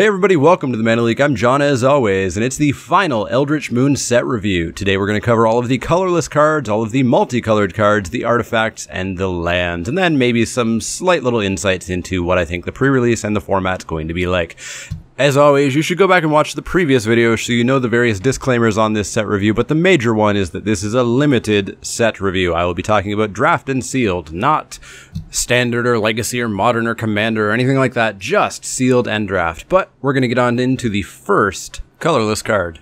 Hey everybody, welcome to the Mana Leek. I'm John as always, and it's the final Eldritch Moon set review. Today we're going to cover all of the colorless cards, all of the multicolored cards, the artifacts, and the lands, and then maybe some slight little insights into what I think the pre-release and the format's going to be like. As always, you should go back and watch the previous video so you know the various disclaimers on this set review, but the major one is that this is a limited set review. I will be talking about draft and sealed, not standard or legacy or modern or commander or anything like that, just sealed and draft. But we're going to get on into the first colorless card.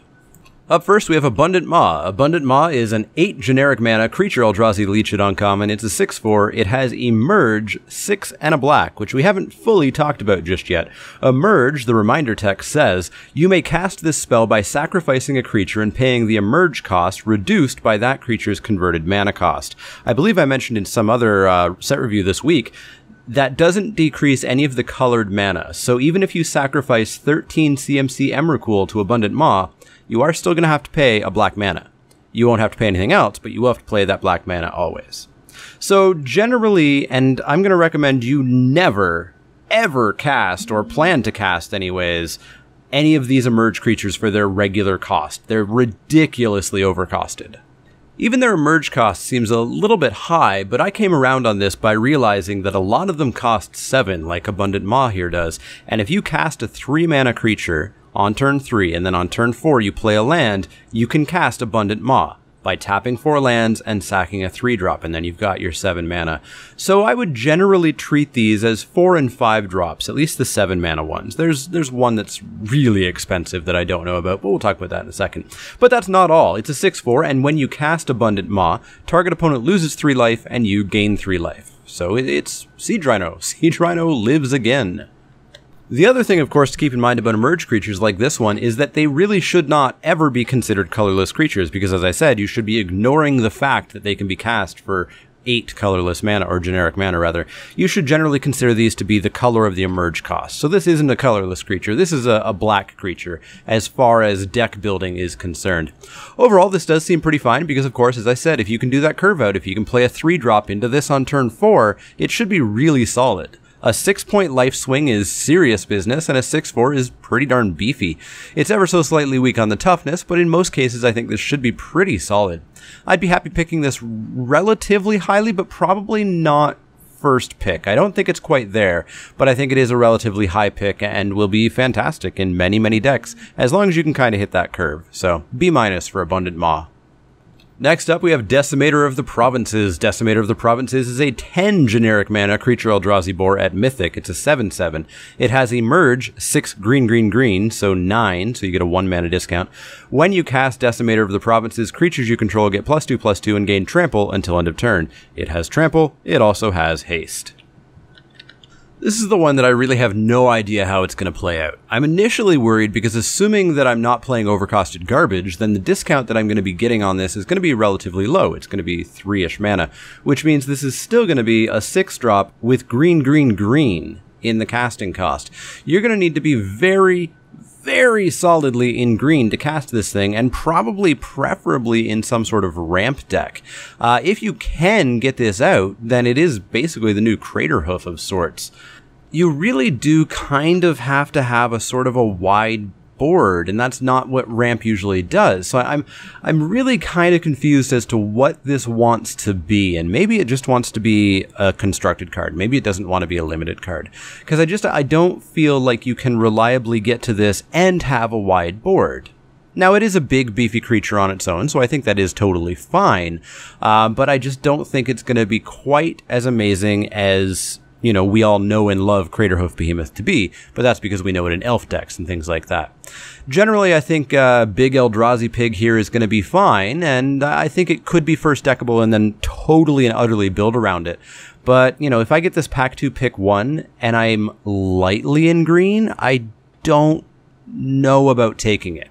Up first, we have Abundant Maw. Abundant Maw is an 8 generic mana creature Eldrazi Leech it uncommon. It's a 6-4. It has Emerge, 6 and a black, which we haven't fully talked about just yet. Emerge, the reminder text says, you may cast this spell by sacrificing a creature and paying the Emerge cost reduced by that creature's converted mana cost. I believe I mentioned in some other uh, set review this week that doesn't decrease any of the colored mana. So even if you sacrifice 13 CMC Emrakul to Abundant Maw, you are still going to have to pay a black mana. You won't have to pay anything else, but you will have to play that black mana always. So generally, and I'm going to recommend you never, ever cast, or plan to cast anyways, any of these emerge creatures for their regular cost. They're ridiculously overcosted. Even their emerge cost seems a little bit high, but I came around on this by realizing that a lot of them cost 7, like Abundant Maw here does, and if you cast a 3 mana creature on turn 3, and then on turn 4 you play a land, you can cast Abundant Maw by tapping 4 lands and sacking a 3 drop, and then you've got your 7 mana. So I would generally treat these as 4 and 5 drops, at least the 7 mana ones. There's there's one that's really expensive that I don't know about, but we'll talk about that in a second. But that's not all. It's a 6-4, and when you cast Abundant Maw, target opponent loses 3 life and you gain 3 life. So it's Siege Rhino. Rhino lives again. The other thing, of course, to keep in mind about emerge creatures like this one is that they really should not ever be considered colorless creatures because, as I said, you should be ignoring the fact that they can be cast for eight colorless mana, or generic mana rather. You should generally consider these to be the color of the emerge cost. So this isn't a colorless creature, this is a, a black creature as far as deck building is concerned. Overall, this does seem pretty fine because, of course, as I said, if you can do that curve out, if you can play a three drop into this on turn four, it should be really solid. A 6 point life swing is serious business, and a 6 4 is pretty darn beefy. It's ever so slightly weak on the toughness, but in most cases I think this should be pretty solid. I'd be happy picking this relatively highly, but probably not first pick. I don't think it's quite there, but I think it is a relatively high pick and will be fantastic in many, many decks, as long as you can kind of hit that curve. So, B minus for Abundant Maw. Next up, we have Decimator of the Provinces. Decimator of the Provinces is a 10 generic mana creature Eldrazi Boar at Mythic. It's a 7 7. It has Emerge, 6 green, green, green, so 9, so you get a 1 mana discount. When you cast Decimator of the Provinces, creatures you control get plus 2 plus 2 and gain Trample until end of turn. It has Trample, it also has Haste. This is the one that I really have no idea how it's going to play out. I'm initially worried because assuming that I'm not playing overcosted garbage, then the discount that I'm going to be getting on this is going to be relatively low. It's going to be 3-ish mana, which means this is still going to be a 6 drop with green, green, green in the casting cost. You're going to need to be very, very solidly in green to cast this thing, and probably preferably in some sort of ramp deck. Uh, if you can get this out, then it is basically the new Craterhoof of sorts. You really do kind of have to have a sort of a wide board, and that's not what ramp usually does. So I'm I'm really kind of confused as to what this wants to be, and maybe it just wants to be a constructed card. Maybe it doesn't want to be a limited card because I just I don't feel like you can reliably get to this and have a wide board. Now, it is a big, beefy creature on its own, so I think that is totally fine. Uh, but I just don't think it's going to be quite as amazing as you know, we all know and love Craterhoof Behemoth to be, but that's because we know it in elf decks and things like that. Generally, I think uh, Big Eldrazi Pig here is going to be fine, and I think it could be first deckable and then totally and utterly build around it. But, you know, if I get this pack 2 pick 1 and I'm lightly in green, I don't know about taking it.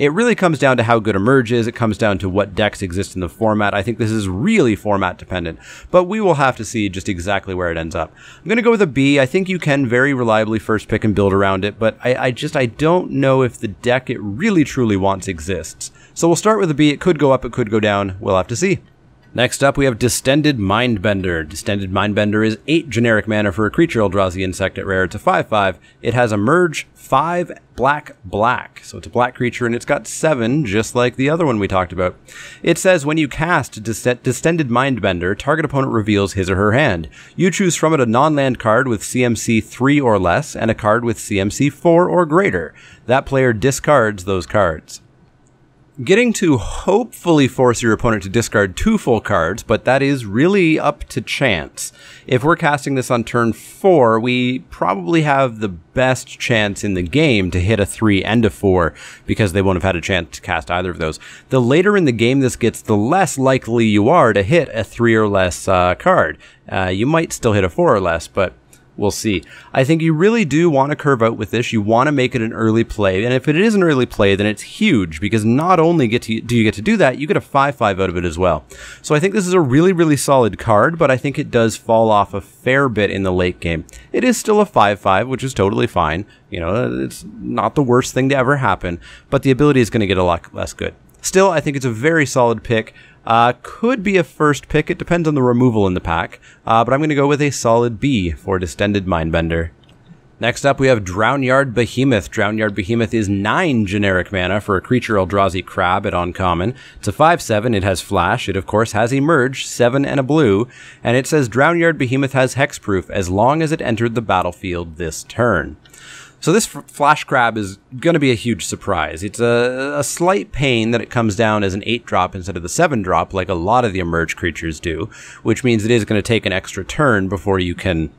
It really comes down to how good Emerge is. It comes down to what decks exist in the format. I think this is really format dependent, but we will have to see just exactly where it ends up. I'm going to go with a B. I think you can very reliably first pick and build around it, but I, I just I don't know if the deck it really truly wants exists. So we'll start with a B. It could go up, it could go down. We'll have to see. Next up, we have Distended Mindbender. Distended Mindbender is 8 generic mana for a creature Eldrazi insect at rare. It's a 5 5. It has Emerge 5 black black. So it's a black creature and it's got 7, just like the other one we talked about. It says when you cast Distended Mindbender, target opponent reveals his or her hand. You choose from it a non land card with CMC 3 or less and a card with CMC 4 or greater. That player discards those cards getting to hopefully force your opponent to discard two full cards, but that is really up to chance. If we're casting this on turn four, we probably have the best chance in the game to hit a three and a four because they won't have had a chance to cast either of those. The later in the game this gets, the less likely you are to hit a three or less uh, card. Uh, you might still hit a four or less, but we'll see. I think you really do want to curve out with this. You want to make it an early play, and if it is an early play, then it's huge because not only get to, do you get to do that, you get a five-five out of it as well. So I think this is a really, really solid card, but I think it does fall off a fair bit in the late game. It is still a five-five, which is totally fine. You know, it's not the worst thing to ever happen, but the ability is going to get a lot less good. Still, I think it's a very solid pick. Uh, could be a first pick. It depends on the removal in the pack. Uh, but I'm going to go with a solid B for Distended Mindbender. Next up, we have Drownyard Behemoth. Drownyard Behemoth is 9 generic mana for a creature Eldrazi Crab at Uncommon. It's a 5-7, it has Flash, it of course has Emerge, 7 and a blue, and it says Drownyard Behemoth has Hexproof as long as it entered the battlefield this turn. So this flash crab is going to be a huge surprise. It's a, a slight pain that it comes down as an 8 drop instead of the 7 drop like a lot of the emerge creatures do, which means it is going to take an extra turn before you can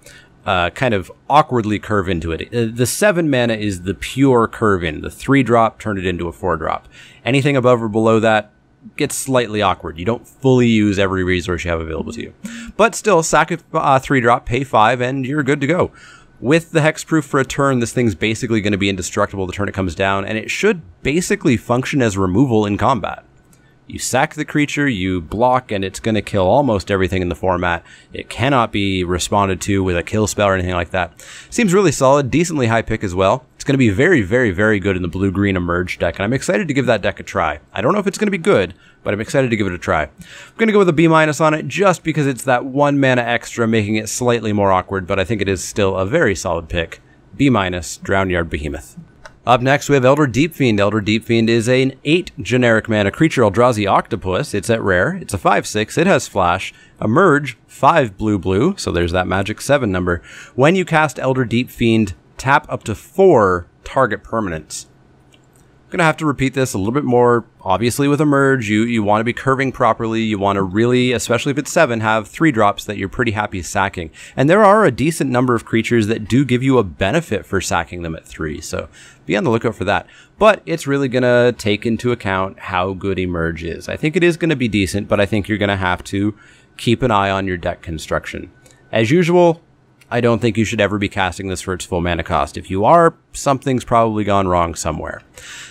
uh, kind of awkwardly curve into it. Uh, the 7 mana is the pure curve in. The 3 drop, turn it into a 4 drop. Anything above or below that, gets slightly awkward. You don't fully use every resource you have available to you. But still, sack a uh, 3 drop, pay 5, and you're good to go. With the hexproof for a turn, this thing's basically going to be indestructible the turn it comes down, and it should basically function as removal in combat. You sack the creature, you block, and it's going to kill almost everything in the format. It cannot be responded to with a kill spell or anything like that. Seems really solid, decently high pick as well. It's going to be very, very, very good in the blue-green emerge deck, and I'm excited to give that deck a try. I don't know if it's going to be good, but I'm excited to give it a try. I'm going to go with a B minus on it just because it's that one mana extra, making it slightly more awkward, but I think it is still a very solid pick. B minus, Drownyard Behemoth. Up next, we have Elder Deep Fiend. Elder Deep Fiend is an 8 generic mana creature Eldrazi Octopus. It's at rare. It's a 5 6. It has Flash. Emerge, 5 blue blue. So there's that magic 7 number. When you cast Elder Deep Fiend, tap up to four target permanents. I'm gonna have to repeat this a little bit more. Obviously, with Emerge, you you want to be curving properly. You want to really, especially if it's seven, have three drops that you're pretty happy sacking. And there are a decent number of creatures that do give you a benefit for sacking them at three. So be on the lookout for that. But it's really gonna take into account how good Emerge is. I think it is gonna be decent, but I think you're gonna have to keep an eye on your deck construction. As usual, I don't think you should ever be casting this for its full mana cost. If you are, something's probably gone wrong somewhere.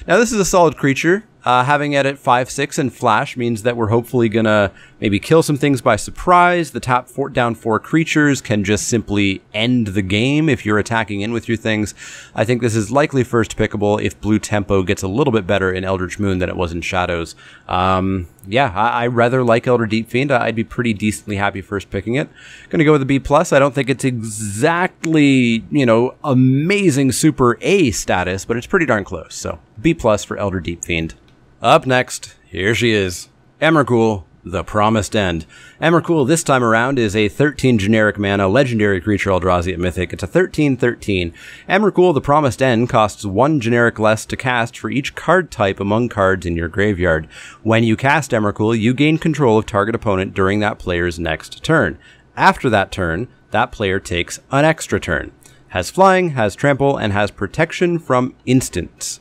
Now, this is a solid creature. Uh, having it at 5-6 and flash means that we're hopefully going to maybe kill some things by surprise. The top four, down four creatures can just simply end the game if you're attacking in with your things. I think this is likely first pickable if blue tempo gets a little bit better in Eldritch Moon than it was in Shadows. Um, yeah, I, I, rather like Elder Deep Fiend. I'd be pretty decently happy first picking it. Gonna go with a B plus. I don't think it's exactly, you know, amazing super A status, but it's pretty darn close. So B plus for Elder Deep Fiend. Up next, here she is, Emrakul, the Promised End. Emrakul this time around is a 13 generic mana legendary creature Eldrazi at Mythic. It's a 13-13. Emrakul, the Promised End costs one generic less to cast for each card type among cards in your graveyard. When you cast Emrakul, you gain control of target opponent during that player's next turn. After that turn, that player takes an extra turn. Has flying, has trample, and has protection from instants.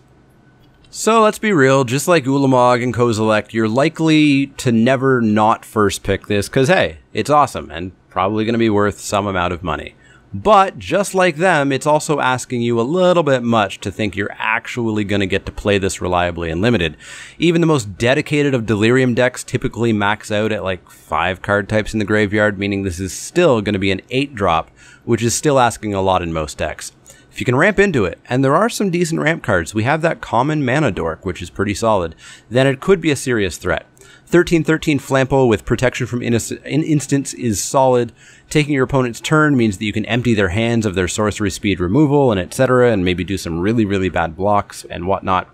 So let's be real, just like Ulamog and Kozilek, you're likely to never not first pick this because, hey, it's awesome and probably going to be worth some amount of money. But just like them, it's also asking you a little bit much to think you're actually going to get to play this reliably and limited. Even the most dedicated of Delirium decks typically max out at like 5 card types in the graveyard, meaning this is still going to be an 8 drop, which is still asking a lot in most decks. If you can ramp into it, and there are some decent ramp cards, we have that common mana dork, which is pretty solid, then it could be a serious threat. 1313 Flample with protection from in instants is solid. Taking your opponent's turn means that you can empty their hands of their sorcery speed removal and etc. and maybe do some really, really bad blocks and whatnot.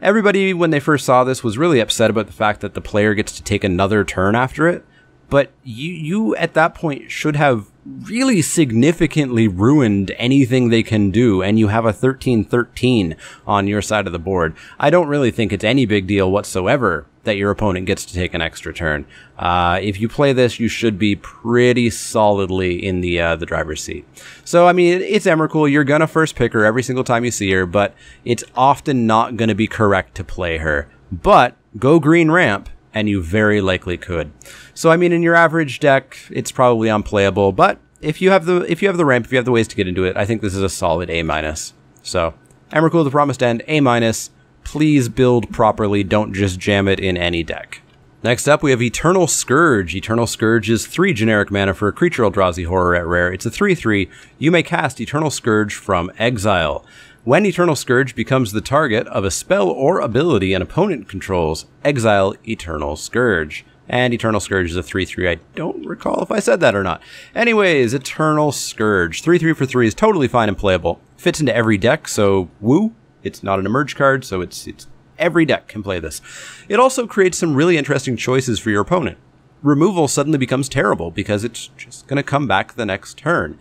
Everybody, when they first saw this, was really upset about the fact that the player gets to take another turn after it. But you, you at that point should have really significantly ruined anything they can do, and you have a 13-13 on your side of the board. I don't really think it's any big deal whatsoever that your opponent gets to take an extra turn. Uh, if you play this, you should be pretty solidly in the uh, the driver's seat. So I mean, it's Emrakul. You're gonna first pick her every single time you see her, but it's often not gonna be correct to play her. But go green ramp and you very likely could. So I mean, in your average deck, it's probably unplayable, but if you have the if you have the ramp, if you have the ways to get into it, I think this is a solid A minus. So Emrakul of the Promised End, A minus. Please build properly. Don't just jam it in any deck. Next up, we have Eternal Scourge. Eternal Scourge is 3 generic mana for a creature Eldrazi horror at rare. It's a 3-3. You may cast Eternal Scourge from exile. When Eternal Scourge becomes the target of a spell or ability an opponent controls, exile Eternal Scourge. And Eternal Scourge is a 3-3. I don't recall if I said that or not. Anyways, Eternal Scourge. 3-3 for 3 is totally fine and playable. Fits into every deck, so woo. It's not an emerge card, so it's it's every deck can play this. It also creates some really interesting choices for your opponent. Removal suddenly becomes terrible because it's just going to come back the next turn.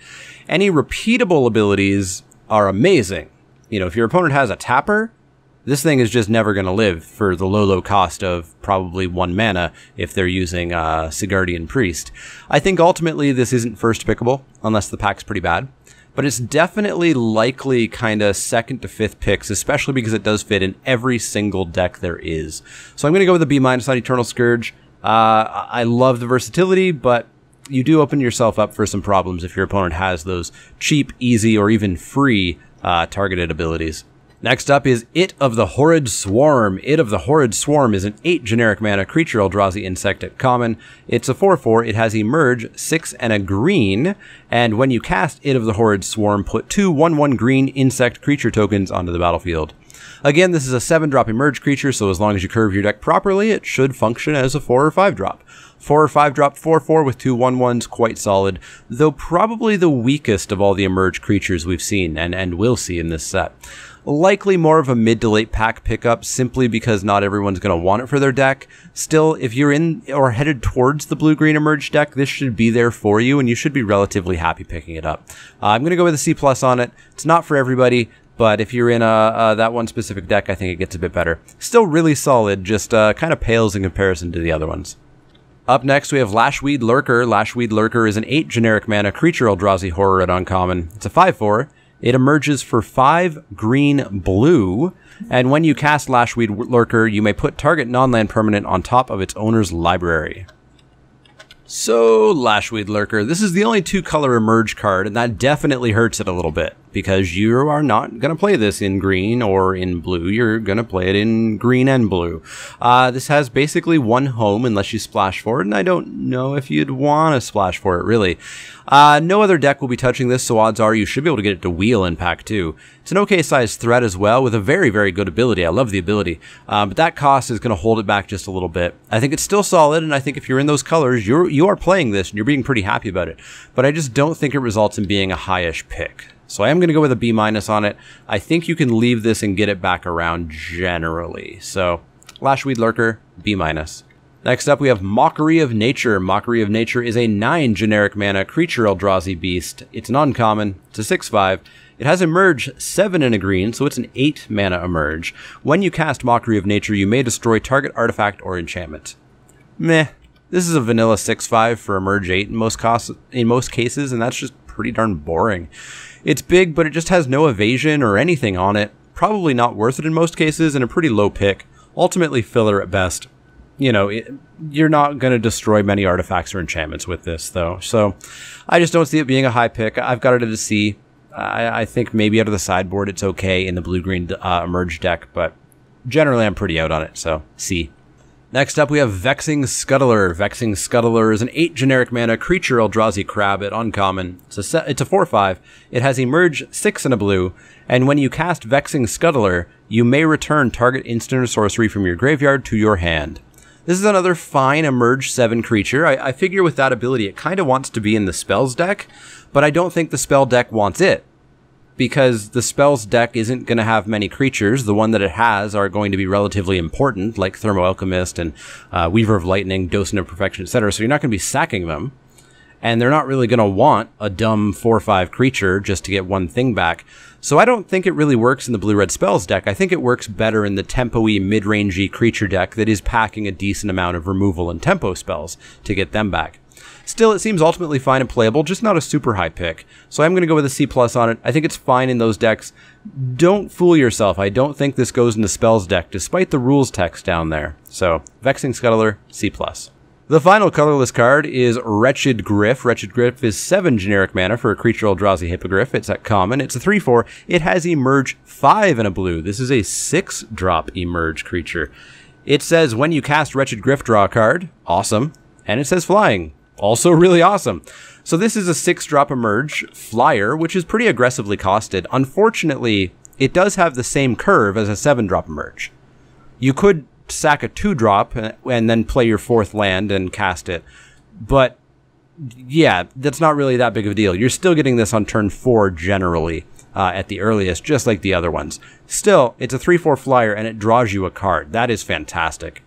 Any repeatable abilities are amazing you know, if your opponent has a tapper, this thing is just never going to live for the low, low cost of probably one mana if they're using uh, Sigardian Priest. I think ultimately this isn't first pickable unless the pack's pretty bad, but it's definitely likely kind of second to fifth picks, especially because it does fit in every single deck there is. So I'm going to go with a B minus on Eternal Scourge. Uh, I love the versatility, but you do open yourself up for some problems if your opponent has those cheap, easy, or even free uh, targeted abilities. Next up is It of the Horrid Swarm. It of the Horrid Swarm is an 8 generic mana creature Eldrazi insect at common. It's a 4-4. It has Emerge, 6 and a green. And when you cast It of the Horrid Swarm, put two 1-1 green insect creature tokens onto the battlefield. Again, this is a 7 drop Emerge creature, so as long as you curve your deck properly, it should function as a 4 or 5 drop. 4 or 5 drop 4 4 with two 1 1s, quite solid, though probably the weakest of all the emerge creatures we've seen and, and will see in this set. Likely more of a mid to late pack pickup simply because not everyone's going to want it for their deck. Still, if you're in or headed towards the blue green emerge deck, this should be there for you and you should be relatively happy picking it up. Uh, I'm going to go with a C plus on it. It's not for everybody. But if you're in a, uh, that one specific deck, I think it gets a bit better. Still really solid, just uh, kind of pales in comparison to the other ones. Up next, we have Lashweed Lurker. Lashweed Lurker is an 8 generic mana creature Eldrazi horror at uncommon. It's a 5 4. It emerges for 5 green blue, and when you cast Lashweed Lurker, you may put target non land permanent on top of its owner's library. So, Lashweed Lurker, this is the only two color emerge card, and that definitely hurts it a little bit because you are not going to play this in green or in blue. You're going to play it in green and blue. Uh, this has basically one home unless you splash for it, and I don't know if you'd want to splash for it, really. Uh, no other deck will be touching this, so odds are you should be able to get it to wheel in pack 2. It's an okay sized threat as well, with a very, very good ability. I love the ability, um, but that cost is going to hold it back just a little bit. I think it's still solid, and I think if you're in those colors, you're you are playing this and you're being pretty happy about it. But I just don't think it results in being a highish pick. So I am going to go with a B minus on it. I think you can leave this and get it back around generally. So Lashweed Lurker, B minus. Next up, we have Mockery of Nature. Mockery of Nature is a 9 generic mana creature Eldrazi beast. It's an uncommon. It's a 6 5. It has Emerge 7 and a green, so it's an 8 mana Emerge. When you cast Mockery of Nature, you may destroy target artifact or enchantment. Meh. This is a vanilla 6 5 for Emerge 8 in most, in most cases, and that's just pretty darn boring. It's big, but it just has no evasion or anything on it. Probably not worth it in most cases, and a pretty low pick. Ultimately, filler at best you know, it, you're not going to destroy many artifacts or enchantments with this, though. So I just don't see it being a high pick. I've got it at a C. I, I think maybe out of the sideboard it's okay in the blue green uh, emerge deck, but generally I'm pretty out on it. So C. Next up, we have Vexing Scuttler. Vexing Scuttler is an 8 generic mana creature Eldrazi crab at uncommon. It's a, set, it's a 4 5. It has Emerge 6 in a blue, and when you cast Vexing Scuttler, you may return target instant or sorcery from your graveyard to your hand. This is another fine Emerge 7 creature. I, I figure with that ability, it kind of wants to be in the spells deck, but I don't think the spell deck wants it because the spells deck isn't going to have many creatures. The one that it has are going to be relatively important, like Thermo Alchemist and uh, Weaver of Lightning, Docent of Perfection, etc. So you're not going to be sacking them. And they're not really going to want a dumb 4 5 creature just to get one thing back. So I don't think it really works in the blue red spells deck. I think it works better in the tempo y, mid rangey creature deck that is packing a decent amount of removal and tempo spells to get them back. Still, it seems ultimately fine and playable, just not a super high pick. So I'm going to go with a C plus on it. I think it's fine in those decks. Don't fool yourself. I don't think this goes into spells deck, despite the rules text down there. So, Vexing Scuttler, C plus. The final colorless card is Wretched Gryff. Wretched Gryff is 7 generic mana for a creature Eldrazi Hippogriff. It's at common. It's a 3-4. It has Emerge 5 in a blue. This is a 6-drop Emerge creature. It says when you cast Wretched Gryff, draw a card. Awesome. And it says flying. Also really awesome. So this is a six drop emerge flyer, which is pretty aggressively costed. Unfortunately, it does have the same curve as a seven drop emerge. You could sack a two drop and then play your fourth land and cast it. But yeah, that's not really that big of a deal. You're still getting this on turn four generally. Uh, at the earliest, just like the other ones. Still, it's a 3 4 flyer and it draws you a card. That is fantastic.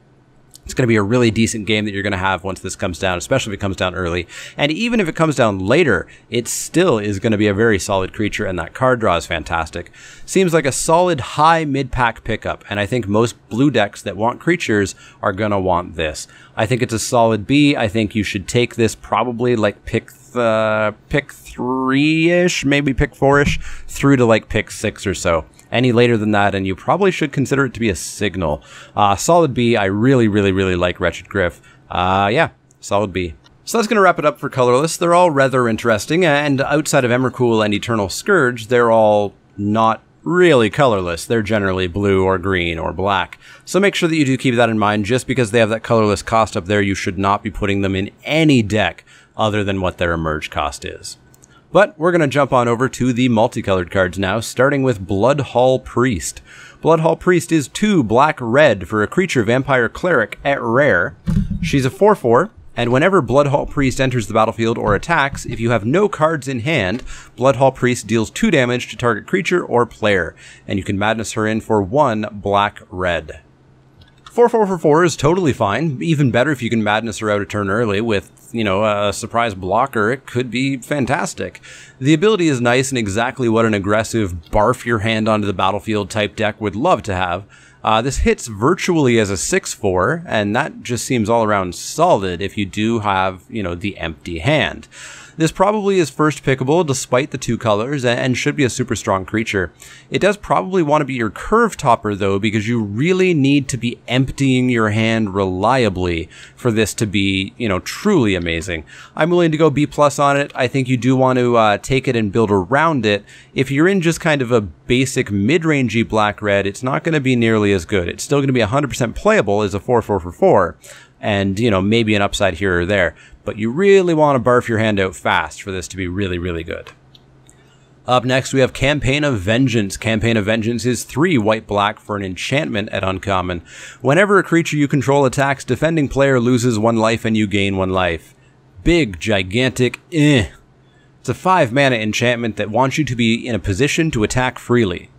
It's going to be a really decent game that you're going to have once this comes down, especially if it comes down early. And even if it comes down later, it still is going to be a very solid creature, and that card draw is fantastic. Seems like a solid high mid pack pickup, and I think most blue decks that want creatures are going to want this. I think it's a solid B. I think you should take this probably like pick the pick three ish, maybe pick four ish, through to like pick six or so any later than that, and you probably should consider it to be a signal. Uh, solid B. I really, really, really like Wretched Gryff. Uh, yeah, solid B. So that's going to wrap it up for Colorless. They're all rather interesting, and outside of Emrakul and Eternal Scourge, they're all not really colorless. They're generally blue or green or black. So make sure that you do keep that in mind. Just because they have that colorless cost up there, you should not be putting them in any deck other than what their emerge cost is. But we're going to jump on over to the multicolored cards now, starting with Bloodhall Priest. Bloodhall Priest is 2 black red for a creature vampire cleric at rare. She's a 4 4, and whenever Bloodhall Priest enters the battlefield or attacks, if you have no cards in hand, Bloodhall Priest deals 2 damage to target creature or player, and you can madness her in for 1 black red. 4 4 for 4 is totally fine. Even better if you can madness her out a turn early with, you know, a surprise blocker. It could be fantastic. The ability is nice and exactly what an aggressive barf your hand onto the battlefield type deck would love to have. Uh, this hits virtually as a 6-4, and that just seems all around solid if you do have, you know, the empty hand. This probably is first pickable despite the two colors and should be a super strong creature. It does probably want to be your curve topper though because you really need to be emptying your hand reliably for this to be, you know, truly amazing. I'm willing to go B plus on it. I think you do want to uh, take it and build around it. If you're in just kind of a basic mid-rangey black red, it's not going to be nearly as good. It's still going to be 100% playable as a 4 4 for 4 and you know maybe an upside here or there but you really want to barf your hand out fast for this to be really really good. Up next we have campaign of vengeance. Campaign of vengeance is three white black for an enchantment at uncommon. Whenever a creature you control attacks defending player loses one life and you gain one life. Big gigantic eh. It's a five mana enchantment that wants you to be in a position to attack freely.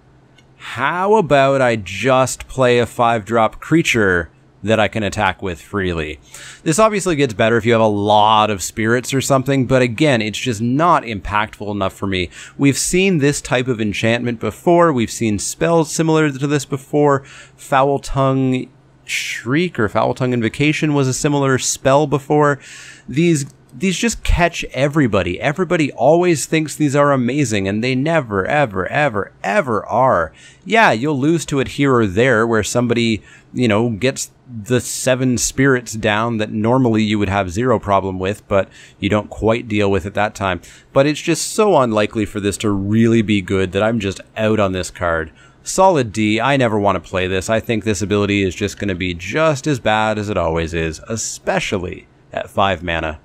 How about i just play a five drop creature that I can attack with freely. This obviously gets better if you have a lot of spirits or something, but again, it's just not impactful enough for me. We've seen this type of enchantment before, we've seen spells similar to this before. Foul Tongue Shriek or Foul Tongue Invocation was a similar spell before. These these just catch everybody. Everybody always thinks these are amazing, and they never, ever, ever, ever are. Yeah, you'll lose to it here or there where somebody, you know, gets the seven spirits down that normally you would have zero problem with, but you don't quite deal with at that time. But it's just so unlikely for this to really be good that I'm just out on this card. Solid D, I never want to play this. I think this ability is just going to be just as bad as it always is, especially at 5 mana.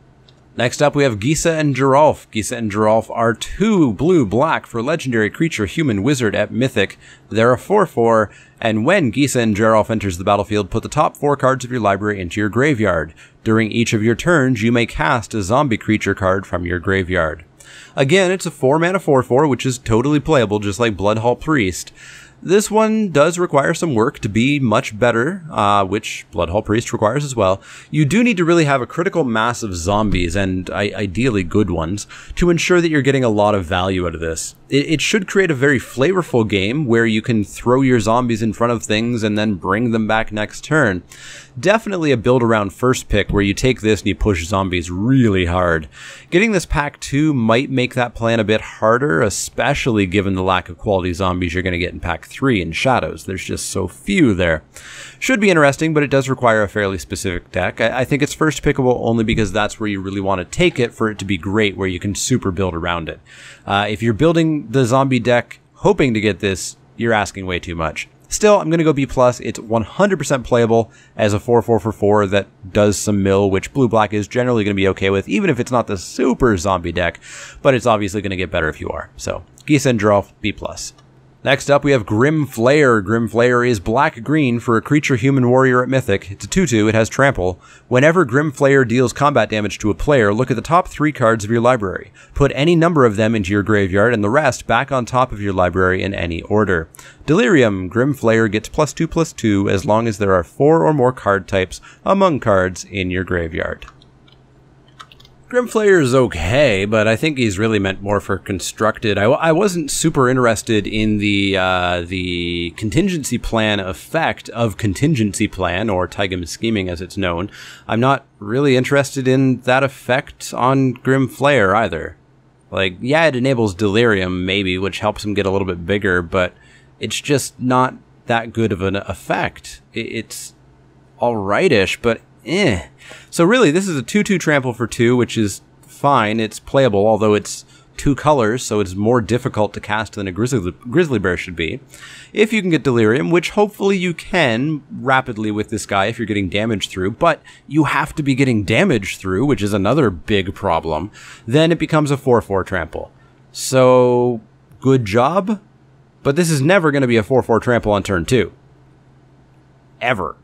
Next up, we have Gisa and Geralf. Gisa and Geralf are two blue-black for legendary creature human wizard at Mythic. They're a 4-4, and when Gisa and Geralf enters the battlefield, put the top four cards of your library into your graveyard. During each of your turns, you may cast a zombie creature card from your graveyard. Again, it's a 4 mana 4-4, which is totally playable, just like Bloodhall Priest. This one does require some work to be much better, uh, which Bloodhall Priest requires as well. You do need to really have a critical mass of zombies, and ideally good ones, to ensure that you're getting a lot of value out of this. It, it should create a very flavorful game where you can throw your zombies in front of things and then bring them back next turn definitely a build around first pick where you take this and you push zombies really hard. Getting this pack 2 might make that plan a bit harder, especially given the lack of quality zombies you're going to get in pack 3 in Shadows. There's just so few there. Should be interesting, but it does require a fairly specific deck. I, I think it's first pickable only because that's where you really want to take it for it to be great, where you can super build around it. Uh, if you're building the zombie deck hoping to get this, you're asking way too much. Still, I'm going to go B+. plus. It's 100% playable as a 4-4 for 4 that does some mill, which blue-black is generally going to be okay with, even if it's not the super zombie deck, but it's obviously going to get better if you are. So, Gisa and Geralf, B+. plus. Next up, we have Grim Flayer. Grim Flayer is black-green for a creature human warrior at Mythic. It's a 2-2, it has trample. Whenever Grim Flayer deals combat damage to a player, look at the top three cards of your library. Put any number of them into your graveyard and the rest back on top of your library in any order. Delirium. Grim Flayer gets plus 2 plus 2 as long as there are four or more card types among cards in your graveyard. Grimflayer is okay, but I think he's really meant more for constructed. I, I wasn't super interested in the uh, the contingency plan effect of contingency plan or Taigam scheming as it's known. I'm not really interested in that effect on Grimflayer either. Like, yeah, it enables delirium maybe, which helps him get a little bit bigger, but it's just not that good of an effect. It's alrightish, but eh. So really, this is a 2-2 trample for 2, which is fine. It's playable, although it's two colors, so it's more difficult to cast than a grizzly, grizzly bear should be. If you can get Delirium, which hopefully you can rapidly with this guy if you're getting damage through, but you have to be getting damage through, which is another big problem, then it becomes a 4-4 trample. So, good job, but this is never going to be a 4-4 trample on turn 2. Ever.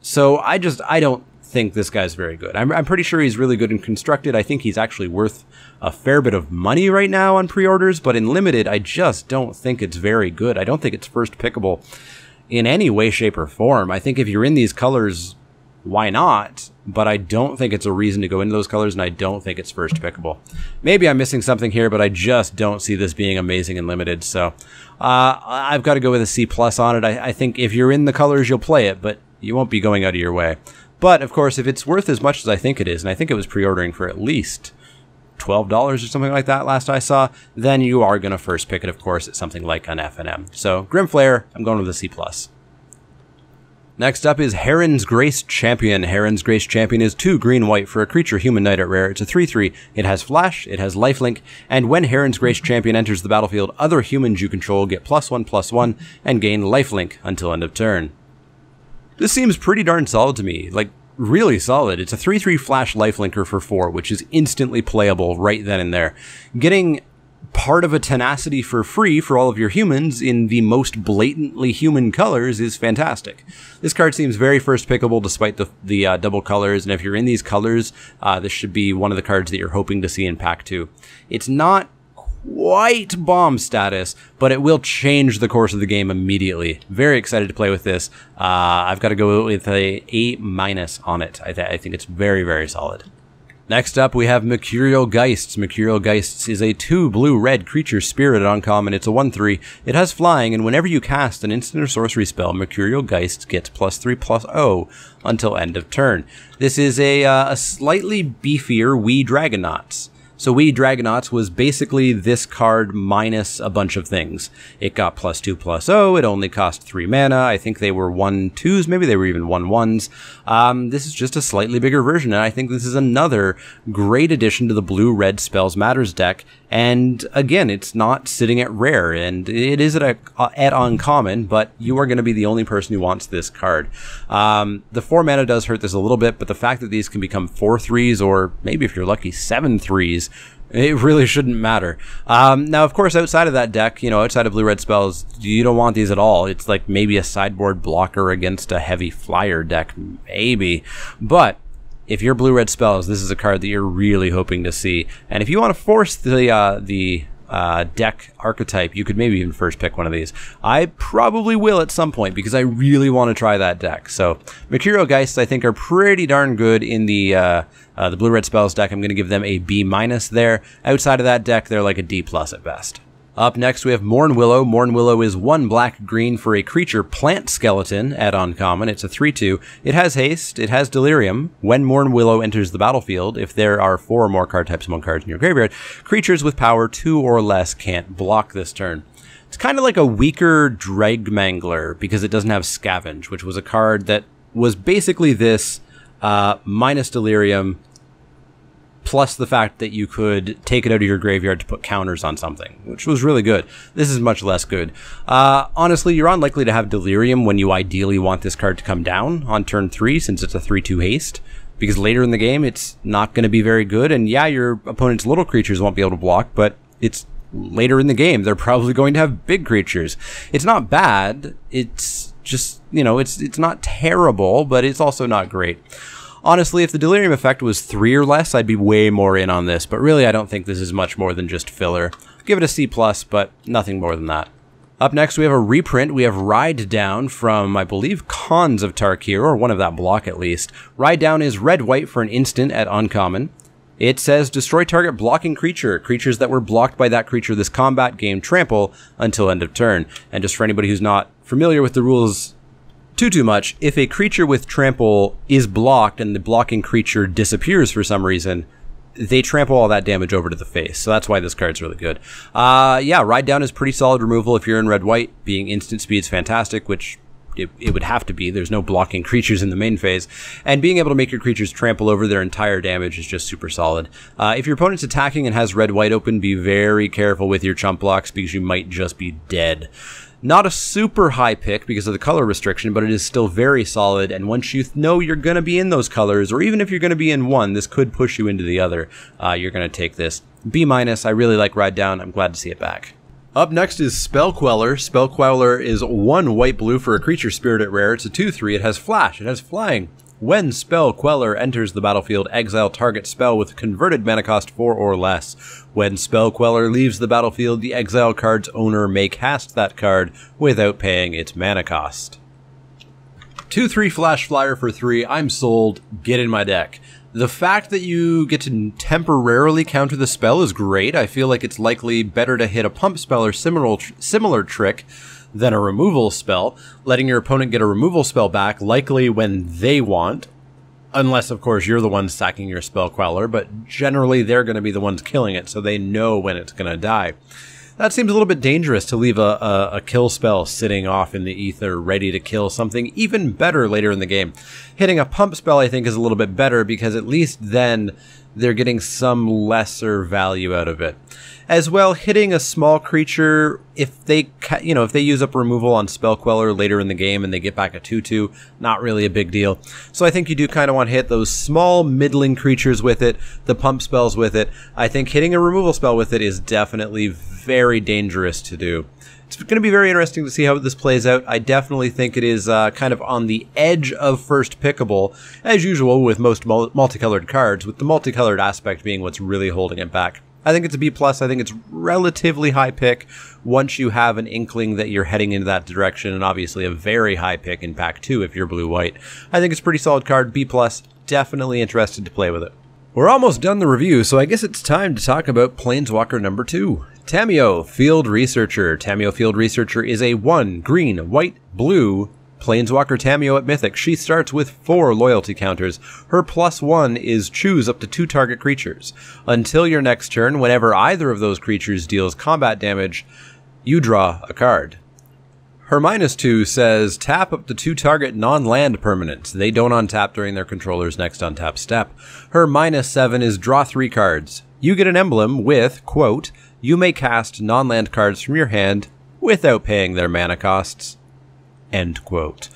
So I just, I don't think this guy's very good. I'm, I'm pretty sure he's really good in constructed. I think he's actually worth a fair bit of money right now on pre-orders, but in limited, I just don't think it's very good. I don't think it's first pickable in any way, shape, or form. I think if you're in these colors, why not? But I don't think it's a reason to go into those colors, and I don't think it's first pickable. Maybe I'm missing something here, but I just don't see this being amazing and limited. So uh, I've got to go with a C plus on it. I, I think if you're in the colors, you'll play it, but you won't be going out of your way. But of course, if it's worth as much as I think it is, and I think it was pre-ordering for at least twelve dollars or something like that last I saw, then you are going to first pick it, of course, at something like an FNM. So Grimflayer, I'm going with a C. Next up is Heron's Grace Champion. Heron's Grace Champion is 2 green white for a creature human knight at rare. It's a 3-3. It has flash, it has lifelink, and when Heron's Grace Champion enters the battlefield, other humans you control get plus 1 plus 1 and gain lifelink until end of turn. This seems pretty darn solid to me. Like, really solid. It's a 3-3 flash lifelinker for 4, which is instantly playable right then and there. Getting part of a tenacity for free for all of your humans in the most blatantly human colors is fantastic. This card seems very first pickable despite the, the uh, double colors, and if you're in these colors, uh, this should be one of the cards that you're hoping to see in pack 2. It's not quite bomb status, but it will change the course of the game immediately. Very excited to play with this. Uh, I've got to go with a A minus on it. I, th I think it's very, very solid. Next up, we have Mercurial Geists. Mercurial Geists is a 2 blue-red creature spirit uncommon. It's a 1-3. It has flying, and whenever you cast an instant or sorcery spell, Mercurial Geists gets plus 3 plus 0 until end of turn. This is a, uh, a slightly beefier Wee Dragonauts. So Wee Dragonauts was basically this card minus a bunch of things. It got plus two plus oh, it only cost three mana. I think they were one twos, maybe they were even one ones. Um, this is just a slightly bigger version, and I think this is another great addition to the blue red spells matters deck. And again, it's not sitting at rare, and it is at, a, at uncommon, but you are going to be the only person who wants this card. Um, the four mana does hurt this a little bit, but the fact that these can become four threes, or maybe if you're lucky, seven threes, it really shouldn't matter. Um, now, of course, outside of that deck, you know, outside of blue red spells, you don't want these at all. It's like maybe a sideboard blocker against a heavy flyer deck, maybe. But if you're blue red spells, this is a card that you're really hoping to see. And if you want to force the uh, the uh, deck archetype, you could maybe even first pick one of these. I probably will at some point because I really want to try that deck. So Mercurial Geists, I think, are pretty darn good in the uh, uh, the blue red spells deck. I'm going to give them a B minus there. Outside of that deck, they're like a D plus at best. Up next, we have Mournwillow. Morn Willow is one black green for a creature plant skeleton at uncommon. It's a 3 2. It has haste, it has delirium. When Mournwillow enters the battlefield, if there are four or more card types among cards in your graveyard, creatures with power 2 or less can't block this turn. It's kind of like a weaker Dreg Mangler because it doesn't have Scavenge, which was a card that was basically this uh, minus delirium plus the fact that you could take it out of your graveyard to put counters on something, which was really good. This is much less good. Uh, honestly, you're unlikely to have Delirium when you ideally want this card to come down on turn 3 since it's a 3-2 haste, because later in the game it's not going to be very good, and yeah, your opponent's little creatures won't be able to block, but it's later in the game. They're probably going to have big creatures. It's not bad, it's just, you know, it's, it's not terrible, but it's also not great. Honestly, if the delirium effect was three or less, I'd be way more in on this, but really I don't think this is much more than just filler. Give it a C+, but nothing more than that. Up next, we have a reprint. We have Ride Down from, I believe, Khans of Tarkir, or one of that block at least. Ride Down is red-white for an instant at uncommon. It says destroy target blocking creature. Creatures that were blocked by that creature this combat game trample until end of turn. And just for anybody who's not familiar with the rules too too much. If a creature with trample is blocked and the blocking creature disappears for some reason, they trample all that damage over to the face. So that's why this card's really good. Uh, yeah, Ride Down is pretty solid removal if you're in red white. Being instant speed is fantastic, which it, it, would have to be. There's no blocking creatures in the main phase. And being able to make your creatures trample over their entire damage is just super solid. Uh, if your opponent's attacking and has red white open, be very careful with your chump blocks because you might just be dead. Not a super high pick because of the color restriction, but it is still very solid. And once you know you're going to be in those colors, or even if you're going to be in one, this could push you into the other. Uh, you're going to take this. B minus. I really like Ride Down. I'm glad to see it back. Up next is Spell Queller. Spell Queller is one white blue for a creature spirit at rare. It's a 2 3. It has flash. It has flying. When Spell Queller enters the battlefield, exile target spell with converted mana cost 4 or less. When Spell Queller leaves the battlefield, the exile card's owner may cast that card without paying its mana cost. 2 3 Flash Flyer for 3. I'm sold. Get in my deck. The fact that you get to temporarily counter the spell is great. I feel like it's likely better to hit a pump spell or similar, similar trick than a removal spell, letting your opponent get a removal spell back, likely when they want, unless of course you're the one sacking your spell queller, but generally they're going to be the ones killing it, so they know when it's going to die. That seems a little bit dangerous to leave a, a, a, kill spell sitting off in the ether, ready to kill something even better later in the game. Hitting a pump spell, I think, is a little bit better because at least then they're getting some lesser value out of it. As well hitting a small creature if they you know if they use up removal on spell queller later in the game and they get back a 2-2 not really a big deal. So i think you do kind of want to hit those small middling creatures with it the pump spells with it. I think hitting a removal spell with it is definitely very dangerous to do it's going to be very interesting to see how this plays out. I definitely think it is uh, kind of on the edge of first pickable, as usual with most multicolored cards, with the multicolored aspect being what's really holding it back. I think it's a B plus. I think it's relatively high pick once you have an inkling that you're heading into that direction, and obviously a very high pick in pack two if you're blue white. I think it's a pretty solid card. B plus. Definitely interested to play with it. We're almost done the review, so I guess it's time to talk about Planeswalker number two. Tamiyo, Field Researcher. Tamiyo Field Researcher is a one green, white, blue Planeswalker Tamiyo at Mythic. She starts with four loyalty counters. Her plus one is choose up to two target creatures. Until your next turn, whenever either of those creatures deals combat damage, you draw a card. Her minus two says tap up to two target non land permanents. They don't untap during their controller's next untap step. Her minus seven is draw three cards. You get an emblem with, quote, you may cast non land cards from your hand without paying their mana costs. End quote.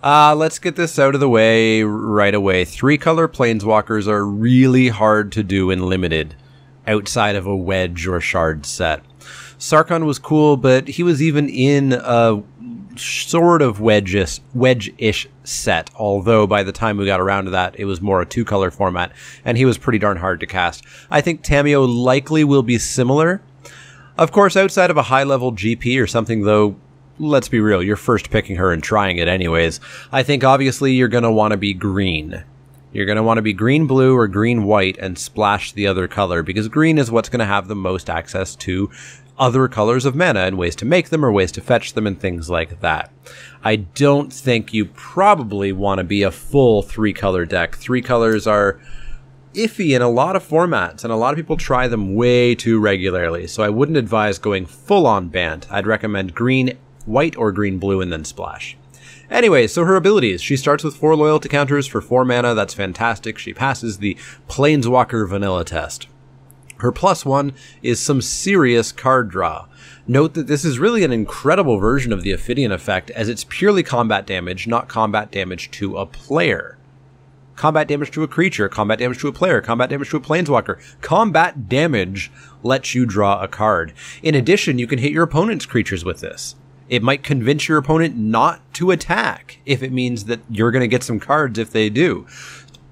Uh, let's get this out of the way right away. Three color planeswalkers are really hard to do in limited outside of a wedge or shard set. Sarkhan was cool, but he was even in a sort of wedge-ish, wedge-ish set, although by the time we got around to that, it was more a two-color format, and he was pretty darn hard to cast. I think Tamiyo likely will be similar. Of course, outside of a high-level GP or something, though, let's be real, you're first picking her and trying it anyways. I think obviously you're going to want to be green. You're going to want to be green blue or green white and splash the other color because green is what's going to have the most access to other colors of mana and ways to make them or ways to fetch them and things like that. I don't think you probably want to be a full three color deck. Three colors are iffy in a lot of formats, and a lot of people try them way too regularly, so I wouldn't advise going full on Bant. I'd recommend green, white, or green blue and then splash. Anyway, so her abilities. She starts with four loyalty counters for four mana. That's fantastic. She passes the Planeswalker vanilla test. Her plus one is some serious card draw. Note that this is really an incredible version of the Ophidian effect, as it's purely combat damage, not combat damage to a player. Combat damage to a creature, combat damage to a player, combat damage to a planeswalker. Combat damage lets you draw a card. In addition, you can hit your opponent's creatures with this. It might convince your opponent not to attack if it means that you're going to get some cards if they do.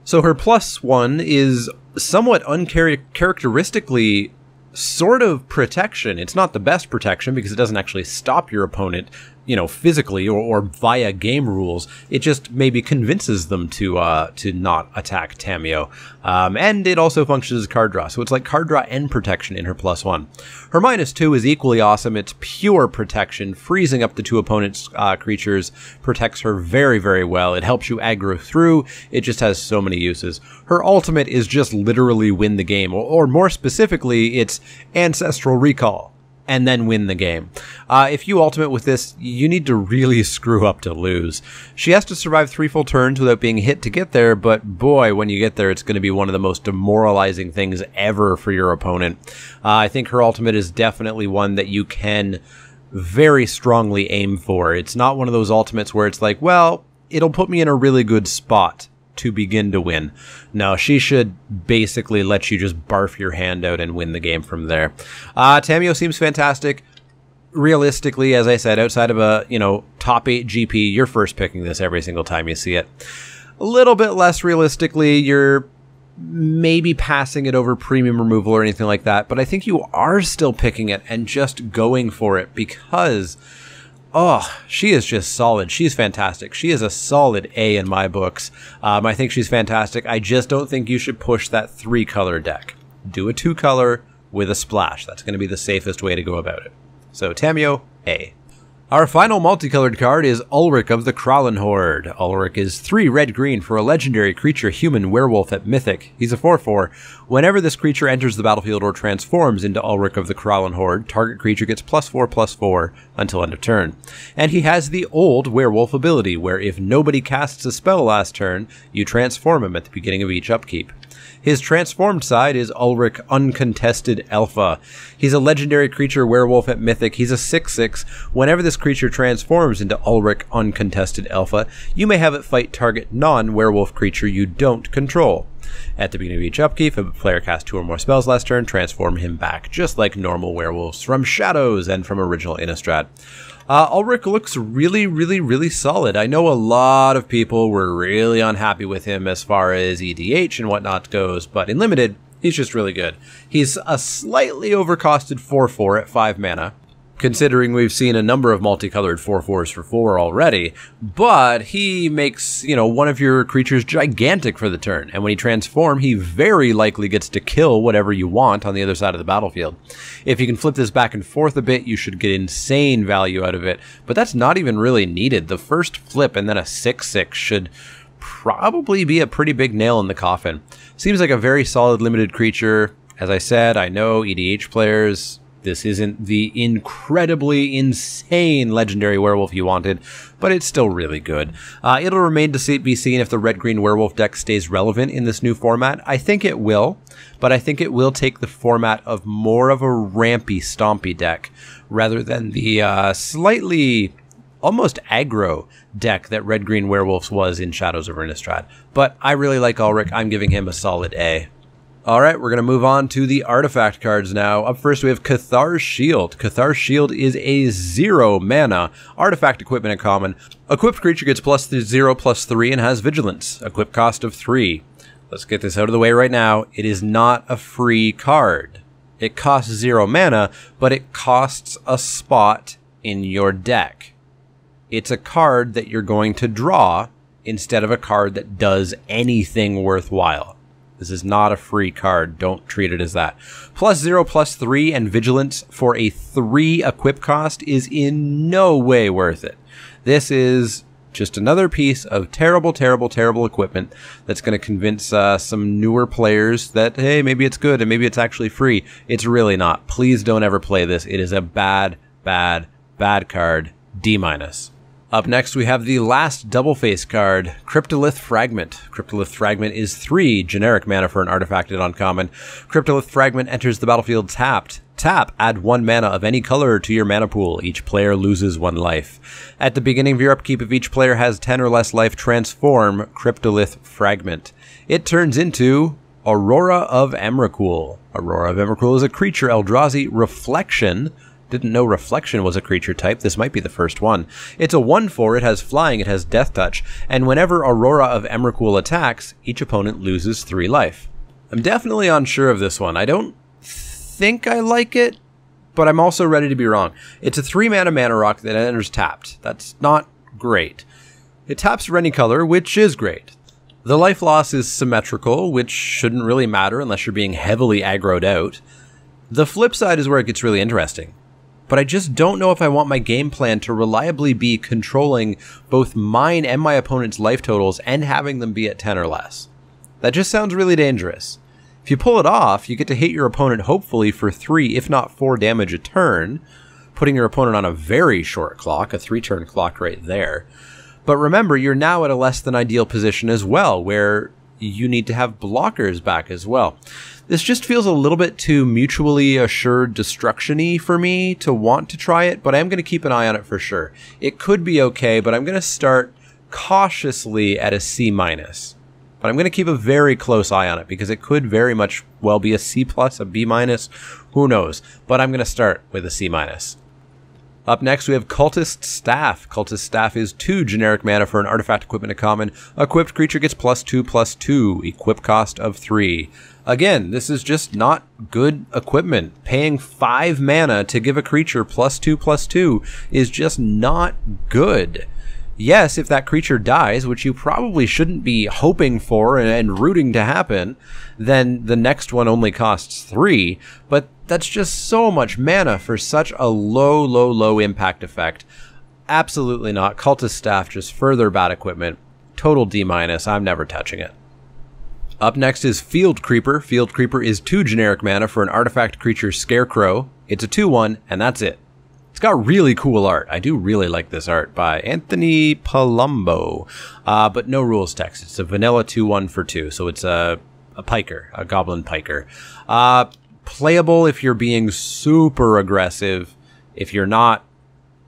So her plus one is somewhat uncharacteristically sort of protection. It's not the best protection because it doesn't actually stop your opponent you know, physically or, or via game rules. It just maybe convinces them to uh, to not attack Tamiyo. Um, and it also functions as card draw. So it's like card draw and protection in her plus one. Her minus two is equally awesome. It's pure protection, freezing up the two opponent's uh, creatures, protects her very, very well. It helps you aggro through. It just has so many uses. Her ultimate is just literally win the game, or, or more specifically, it's Ancestral Recall and then win the game. Uh, if you ultimate with this, you need to really screw up to lose. She has to survive three full turns without being hit to get there, but boy, when you get there, it's going to be one of the most demoralizing things ever for your opponent. Uh, I think her ultimate is definitely one that you can very strongly aim for. It's not one of those ultimates where it's like, well, it'll put me in a really good spot to begin to win. No, she should basically let you just barf your hand out and win the game from there. Uh, Tamiyo seems fantastic. Realistically, as I said, outside of a you know top eight GP, you're first picking this every single time you see it. A little bit less realistically, you're maybe passing it over premium removal or anything like that, but I think you are still picking it and just going for it because Oh, she is just solid. She's fantastic. She is a solid A in my books. Um, I think she's fantastic. I just don't think you should push that three color deck. Do a two color with a splash. That's going to be the safest way to go about it. So, Tamiyo, A. Our final multicolored card is Ulrich of the Krallenhorde. Ulrich is 3 red green for a legendary creature human werewolf at Mythic. He's a 4 4. Whenever this creature enters the battlefield or transforms into Ulrich of the Krallenhorde, target creature gets plus 4 plus 4 until end of turn. And he has the old werewolf ability, where if nobody casts a spell last turn, you transform him at the beginning of each upkeep. His transformed side is Ulrich Uncontested Alpha. He's a legendary creature werewolf at Mythic. He's a 6-6. Whenever this creature transforms into Ulrich Uncontested Alpha, you may have it fight target non-werewolf creature you don't control. At the beginning of each upkeep, if a player casts two or more spells last turn, transform him back, just like normal werewolves from Shadows and from original Innistrad. Uh, Ulrich looks really, really, really solid. I know a lot of people were really unhappy with him as far as EDH and whatnot goes, but in Limited, he's just really good. He's a slightly overcosted 4-4 at 5 mana, considering we've seen a number of multicolored 4-4s for 4 already, but he makes, you know, one of your creatures gigantic for the turn, and when he transforms, he very likely gets to kill whatever you want on the other side of the battlefield. If you can flip this back and forth a bit, you should get insane value out of it, but that's not even really needed. The first flip and then a 6-6 should probably be a pretty big nail in the coffin. Seems like a very solid limited creature. As I said, I know EDH players this isn't the incredibly insane legendary werewolf you wanted, but it's still really good. Uh, it'll remain to see, be seen if the red green werewolf deck stays relevant in this new format. I think it will, but I think it will take the format of more of a rampy, stompy deck rather than the uh, slightly almost aggro deck that red green werewolves was in Shadows of Innistrad. But I really like Ulrich. I'm giving him a solid A. All right, we're going to move on to the artifact cards now. Up first, we have Cathar's Shield. Cathar's Shield is a zero mana artifact equipment in common. Equipped creature gets plus zero, plus three, and has vigilance. Equip cost of three. Let's get this out of the way right now. It is not a free card. It costs zero mana, but it costs a spot in your deck. It's a card that you're going to draw instead of a card that does anything worthwhile. This is not a free card. Don't treat it as that. Plus zero, plus three, and vigilance for a three equip cost is in no way worth it. This is just another piece of terrible, terrible, terrible equipment that's going to convince uh, some newer players that, hey, maybe it's good and maybe it's actually free. It's really not. Please don't ever play this. It is a bad, bad, bad card. D minus. Up next, we have the last double face card, Cryptolith Fragment. Cryptolith Fragment is three generic mana for an artifacted uncommon. Cryptolith Fragment enters the battlefield tapped. Tap, add one mana of any color to your mana pool. Each player loses one life. At the beginning of your upkeep, if each player has 10 or less life, transform Cryptolith Fragment. It turns into Aurora of Emrakul. Aurora of Emrakul is a creature Eldrazi Reflection didn't know Reflection was a creature type. This might be the first one. It's a 1-4, it has flying, it has death touch, and whenever Aurora of Emrakul attacks, each opponent loses 3 life. I'm definitely unsure of this one. I don't think I like it, but I'm also ready to be wrong. It's a 3 mana mana rock that enters tapped. That's not great. It taps any color, which is great. The life loss is symmetrical, which shouldn't really matter unless you're being heavily aggroed out. The flip side is where it gets really interesting but I just don't know if I want my game plan to reliably be controlling both mine and my opponent's life totals and having them be at 10 or less. That just sounds really dangerous. If you pull it off, you get to hit your opponent hopefully for 3, if not 4 damage a turn, putting your opponent on a very short clock, a 3 turn clock right there. But remember, you're now at a less than ideal position as well, where you need to have blockers back as well. This just feels a little bit too mutually assured destruction-y for me to want to try it, but I am going to keep an eye on it for sure. It could be okay, but I'm going to start cautiously at a C minus. But I'm going to keep a very close eye on it because it could very much well be a C plus, a B minus, who knows. But I'm going to start with a C minus. Up next, we have Cultist Staff. Cultist Staff is two generic mana for an artifact equipment in common. Equipped creature gets plus two, plus two. Equip cost of three. Again, this is just not good equipment. Paying five mana to give a creature plus two, plus two is just not good yes, if that creature dies, which you probably shouldn't be hoping for and, rooting to happen, then the next one only costs three. But that's just so much mana for such a low, low, low impact effect. Absolutely not. Cultist staff, just further bad equipment. Total D minus. I'm never touching it. Up next is Field Creeper. Field Creeper is two generic mana for an artifact creature Scarecrow. It's a 2 1, and that's it. It's got really cool art. I do really like this art by Anthony Palumbo, uh, but no rules text. It's a vanilla 2-1 for 2, so it's a, a piker, a goblin piker. Uh, playable if you're being super aggressive. If you're not,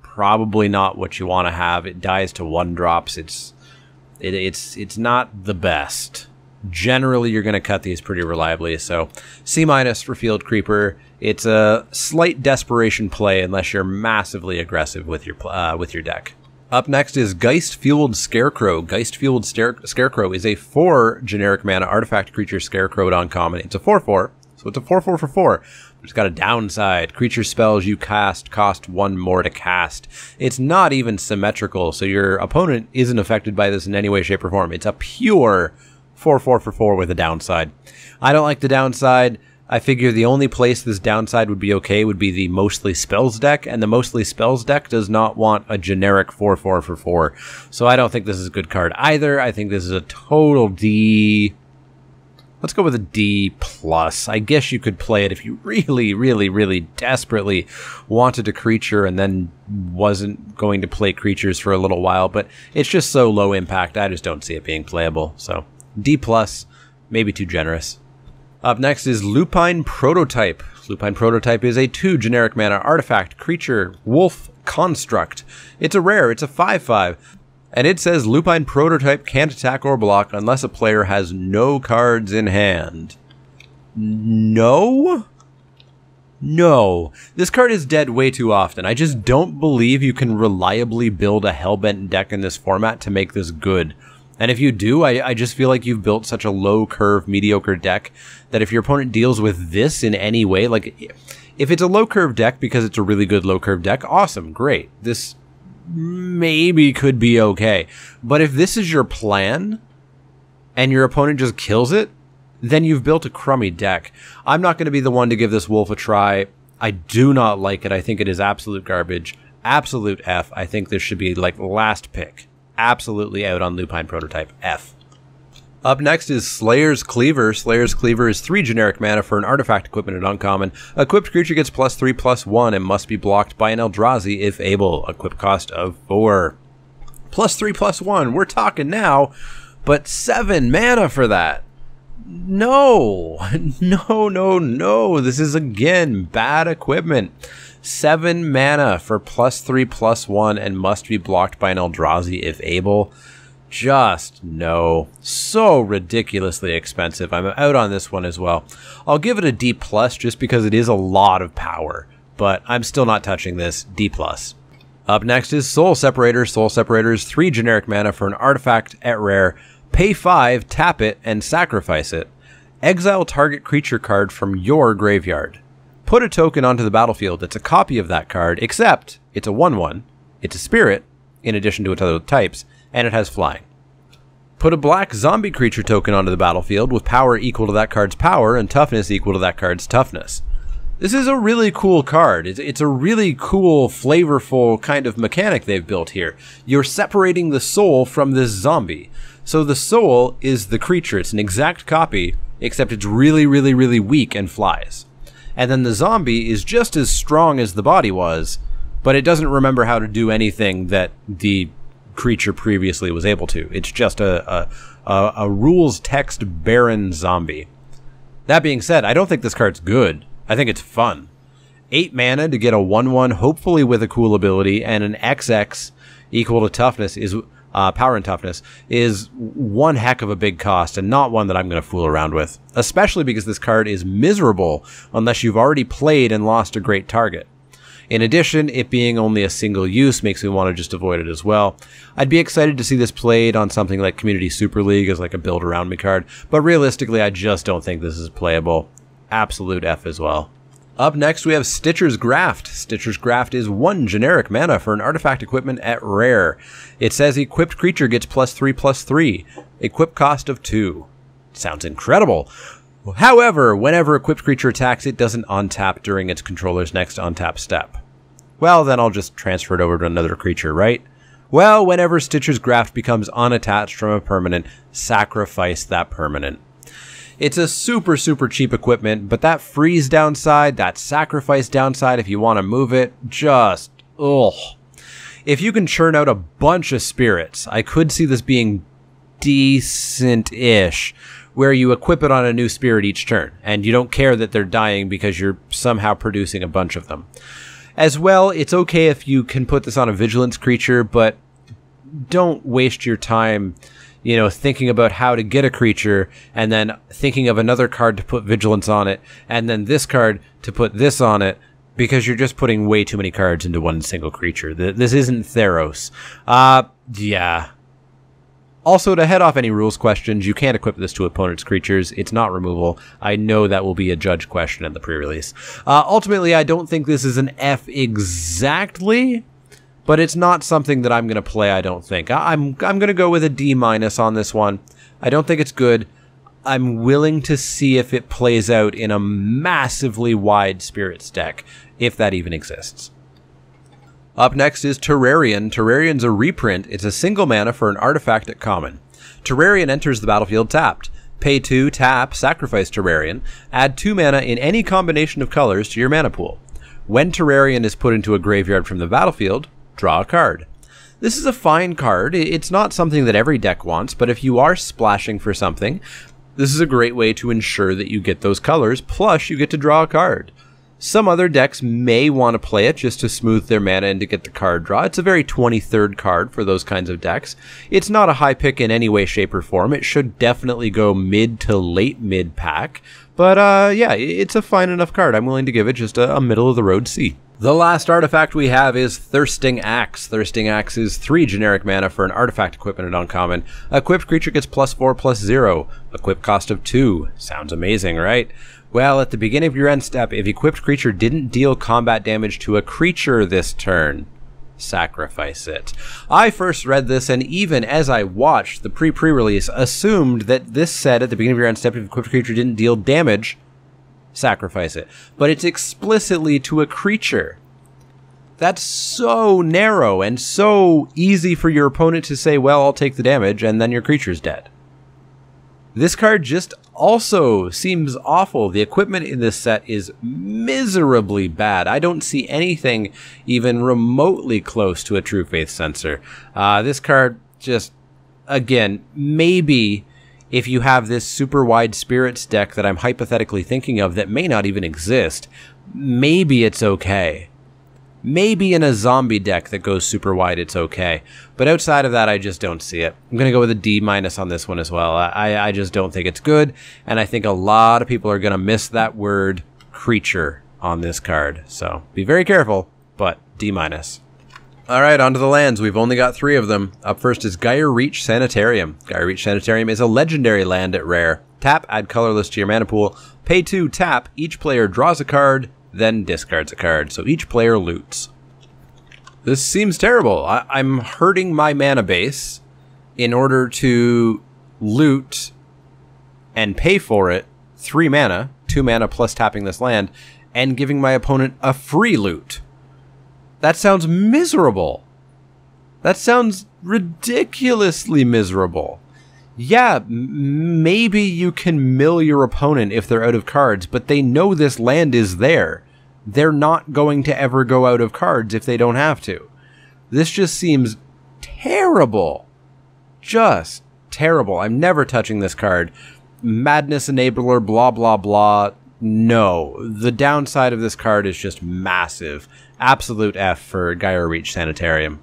probably not what you want to have. It dies to one drops. It's it, it's it's not the best. Generally, you're going to cut these pretty reliably. So C minus for Field Creeper. It's a slight desperation play unless you're massively aggressive with your uh, with your deck. Up next is Geist Fueled Scarecrow. Geist Fueled Scarecrow is a 4 generic mana artifact creature scarecrow uncommon. It's a 4 4, so it's a 4 4 for 4. It's got a downside. Creature spells you cast cost one more to cast. It's not even symmetrical, so your opponent isn't affected by this in any way, shape, or form. It's a pure 4 4 for 4 with a downside. I don't like the downside. I figure the only place this downside would be okay would be the mostly spells deck, and the mostly spells deck does not want a generic 4 4 for 4. So I don't think this is a good card either. I think this is a total D. Let's go with a D plus. I guess you could play it if you really, really, really desperately wanted a creature and then wasn't going to play creatures for a little while, but it's just so low impact, I just don't see it being playable. So D plus, maybe too generous. Up next is Lupine Prototype. Lupine Prototype is a 2 generic mana artifact, creature, wolf, construct. It's a rare, it's a 5 5. And it says Lupine Prototype can't attack or block unless a player has no cards in hand. No? No. This card is dead way too often. I just don't believe you can reliably build a Hellbent deck in this format to make this good. And if you do, I, I just feel like you've built such a low curve, mediocre deck that if your opponent deals with this in any way, like if it's a low curve deck because it's a really good low curve deck, awesome, great. This maybe could be okay. But if this is your plan and your opponent just kills it, then you've built a crummy deck. I'm not going to be the one to give this wolf a try. I do not like it. I think it is absolute garbage. Absolute F. I think this should be like last pick absolutely out on Lupine Prototype F. Up next is Slayer's Cleaver. Slayer's Cleaver is 3 generic mana for an artifact equipment at uncommon. Equipped creature gets plus 3 plus 1 and must be blocked by an Eldrazi if able. Equip cost of 4. Plus 3 plus 1, we're talking now, but 7 mana for that. No, no, no, no. This is again bad equipment. Seven mana for plus three, plus one, and must be blocked by an Eldrazi if able. Just no. So ridiculously expensive. I'm out on this one as well. I'll give it a D plus just because it is a lot of power, but I'm still not touching this. D plus. Up next is Soul Separator. Soul Separator is three generic mana for an artifact at rare. Pay five, tap it, and sacrifice it. Exile target creature card from your graveyard put a token onto the battlefield that's a copy of that card, except it's a 1 1, it's a spirit, in addition to its other types, and it has flying. Put a black zombie creature token onto the battlefield with power equal to that card's power and toughness equal to that card's toughness. This is a really cool card. It's, it's, a really cool, flavorful kind of mechanic they've built here. You're separating the soul from this zombie. So the soul is the creature. It's an exact copy, except it's really, really, really weak and flies and then the zombie is just as strong as the body was, but it doesn't remember how to do anything that the creature previously was able to. It's just a, a, a, a rules text barren zombie. That being said, I don't think this card's good. I think it's fun. 8 mana to get a 1 1, hopefully with a cool ability, and an XX equal to toughness is uh, power and toughness is one heck of a big cost and not one that I'm going to fool around with, especially because this card is miserable unless you've already played and lost a great target. In addition, it being only a single use makes me want to just avoid it as well. I'd be excited to see this played on something like Community Super League as like a build around me card, but realistically, I just don't think this is playable. Absolute F as well. Up next, we have Stitcher's Graft. Stitcher's Graft is one generic mana for an artifact equipment at rare. It says equipped creature gets plus three plus three, equip cost of two. Sounds incredible. However, whenever equipped creature attacks, it doesn't untap during its controller's next untap step. Well, then I'll just transfer it over to another creature, right? Well, whenever Stitcher's Graft becomes unattached from a permanent, sacrifice that permanent. It's a super, super cheap equipment, but that freeze downside, that sacrifice downside if you want to move it, just, ugh. If you can churn out a bunch of spirits, I could see this being decent-ish, where you equip it on a new spirit each turn, and you don't care that they're dying because you're somehow producing a bunch of them. As well, it's okay if you can put this on a vigilance creature, but don't waste your time you know, thinking about how to get a creature and then thinking of another card to put vigilance on it and then this card to put this on it because you're just putting way too many cards into one single creature. This isn't Theros. Uh, yeah. Also, to head off any rules questions, you can't equip this to opponent's creatures. It's not removal. I know that will be a judge question in the pre-release. Uh, ultimately, I don't think this is an F exactly, but it's not something that I'm going to play. I don't think. I- I'm I'm going to go with a D minus on this one. I don't think it's good. I'm willing to see if it plays out in a massively wide spirits deck, if that even exists. Up next is Terrarion. Terrarion's a reprint. It's a single mana for an artifact at common. Terrarion enters the battlefield tapped. Pay 2, tap, sacrifice Terrarion. Add 2 mana in any combination of colors to your mana pool. When Terrarion is put into a graveyard from the battlefield, draw a card. This is a fine card. It's not something that every deck wants, but if you are splashing for something, this is a great way to ensure that you get those colors, plus you get to draw a card. Some other decks may want to play it just to smooth their mana and to get the card draw. It's a very 23rd card for those kinds of decks. It's not a high pick in any way, shape, or form. It should definitely go mid to late mid pack. But uh, yeah, it's a fine enough card. I'm willing to give it just a, a middle of the road C. The last artifact we have is Thirsting Axe. Thirsting Axe is 3 generic mana for an artifact equipment at uncommon. Equipped creature gets plus 4 plus 0. Equip cost of 2. Sounds amazing, right? Well, at the beginning of your end step, if equipped creature didn't deal combat damage to a creature this turn, sacrifice it. I first read this, and even as I watched the pre pre release, assumed that this said at the beginning of your end step, if equipped creature didn't deal damage, sacrifice it. But it's explicitly to a creature. That's so narrow and so easy for your opponent to say, well, I'll take the damage, and then your creature's dead. This card just also seems awful. The equipment in this set is miserably bad. I don't see anything even remotely close to a True Faith Censer. Uh, this card just, again, maybe if you have this super wide spirits deck that I'm hypothetically thinking of that may not even exist, maybe it's okay. Maybe in a zombie deck that goes super wide, it's okay. But outside of that, I just don't see it. I'm going to go with a D minus on this one as well. I, I just don't think it's good. And I think a lot of people are going to miss that word creature on this card. So be very careful, but D minus. All right, onto the lands. We've only got three of them. Up first is Geier Reach Sanitarium. Geier Reach Sanitarium is a legendary land at rare. Tap, add colorless to your mana pool. Pay two, tap. Each player draws a card, then discards a card, so each player loots. This seems terrible. I- I'm hurting my mana base in order to loot and pay for it three mana, two mana plus tapping this land, and giving my opponent a free loot. That sounds miserable. That sounds ridiculously miserable. Yeah, maybe you can mill your opponent if they're out of cards, but they know this land is there. They're not going to ever go out of cards if they don't have to. This just seems terrible. Just terrible. I'm never touching this card. Madness enabler, blah, blah, blah. No. The downside of this card is just massive. Absolute F for Geier Reach Sanitarium.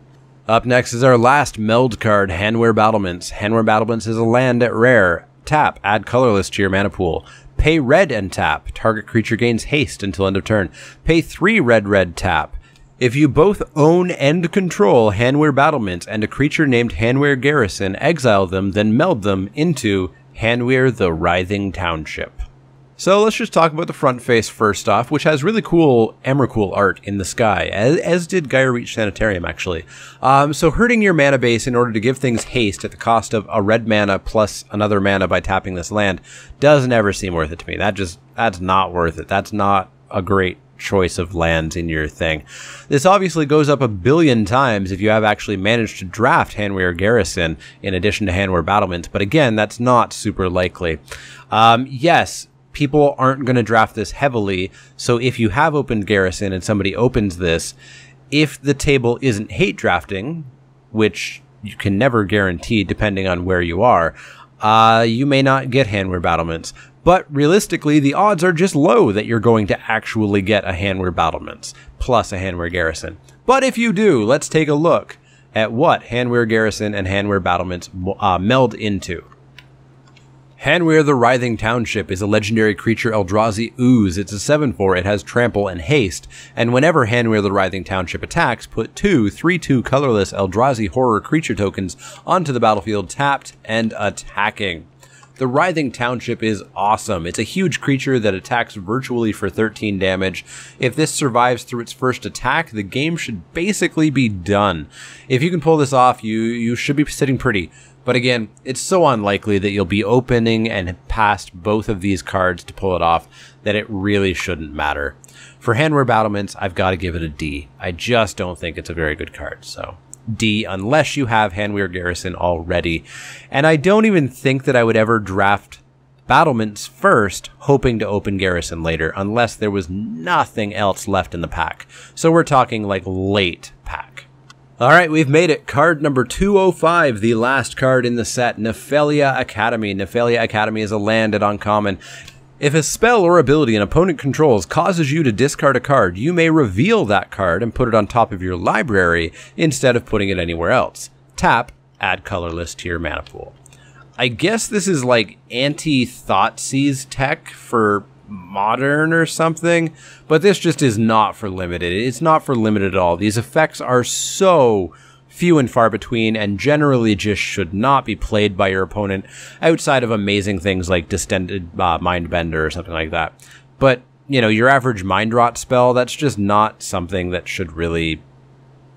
Up next is our last meld card, Hanweir Battlements. Hanweir Battlements is a land at rare. Tap, add colorless to your mana pool. Pay red and tap. Target creature gains haste until end of turn. Pay three red red tap. If you both own and control Hanweir Battlements and a creature named Hanweir Garrison, exile them, then meld them into Hanweir the Writhing Township. So let's just talk about the front face first off, which has really cool Emrakul art in the sky, as, as did Geier Reach Sanitarium, actually. Um, so hurting your mana base in order to give things haste at the cost of a red mana plus another mana by tapping this land does never seem worth it to me. That just, that's not worth it. That's not a great choice of lands in your thing. This obviously goes up a billion times if you have actually managed to draft Hanweir Garrison in addition to Hanweir Battlement, but again, that's not super likely. Um, yes, people aren't going to draft this heavily. So if you have opened Garrison and somebody opens this, if the table isn't hate drafting, which you can never guarantee depending on where you are, uh, you may not get Hanweir Battlements. But realistically, the odds are just low that you're going to actually get a Hanweir Battlements plus a Hanweir Garrison. But if you do, let's take a look at what Hanweir Garrison and Hanweir Battlements uh, meld into. Hanweir the Writhing Township is a legendary creature Eldrazi Ooze. It's a 7-4, it has Trample and Haste, and whenever Hanweir the Writhing Township attacks, put two 3-2 colorless Eldrazi Horror creature tokens onto the battlefield tapped and attacking. The Writhing Township is awesome. It's a huge creature that attacks virtually for 13 damage. If this survives through its first attack, the game should basically be done. If you can pull this off, you, you should be sitting pretty. But again, it's so unlikely that you'll be opening and past both of these cards to pull it off that it really shouldn't matter. For Hanweir Battlements, I've got to give it a D. I just don't think it's a very good card, so D unless you have Hanweir Garrison already. And I don't even think that I would ever draft battlements first, hoping to open Garrison later, unless there was nothing else left in the pack. So we're talking like late. All right, we've made it. Card number 205, the last card in the set, Nephalia Academy. Nephalia Academy is a land at uncommon. If a spell or ability an opponent controls causes you to discard a card, you may reveal that card and put it on top of your library instead of putting it anywhere else. Tap, add colorless to your mana pool. I guess this is like anti-Thoughtseize tech for modern or something, but this just is not for limited. It's not for limited at all. These effects are so few and far between and generally just should not be played by your opponent outside of amazing things like Distended uh, Mindbender or something like that. But, you know, your average Mind Rot spell, that's just not something that should really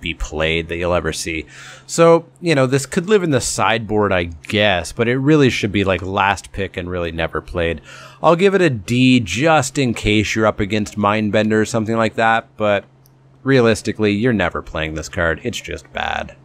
be played that you'll ever see. So, you know, this could live in the sideboard, I guess, but it really should be like last pick and really never played. I'll give it a D just in case you're up against Mindbender or something like that, but realistically, you're never playing this card. It's just bad.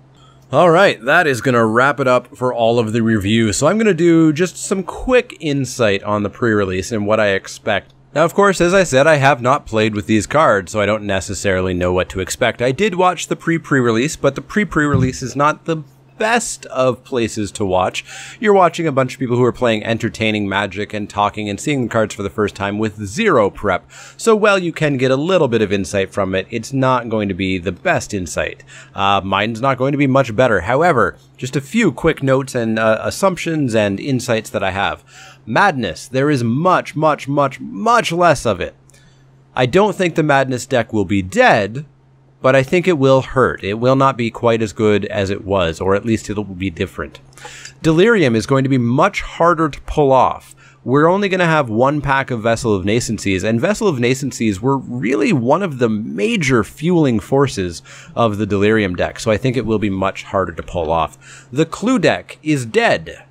All right, that is going to wrap it up for all of the review. So I'm going to do just some quick insight on the pre-release and what I expect now, of course, as I said, I have not played with these cards, so I don't necessarily know what to expect. I did watch the pre-pre-release, but the pre-pre-release is not the best of places to watch. You're watching a bunch of people who are playing entertaining magic and talking and seeing the cards for the first time with zero prep. So while you can get a little bit of insight from it, it's not going to be the best insight. Uh, mine's not going to be much better. However, just a few quick notes and uh, assumptions and insights that I have. Madness. There is much, much, much, much less of it. I don't think the Madness deck will be dead, but I think it will hurt. It will not be quite as good as it was, or at least it'll be different. Delirium is going to be much harder to pull off. We're only going to have one pack of Vessel of Nascencies, and Vessel of Nascencies were really one of the major fueling forces of the Delirium deck, so I think it will be much harder to pull off. The Clue deck is dead.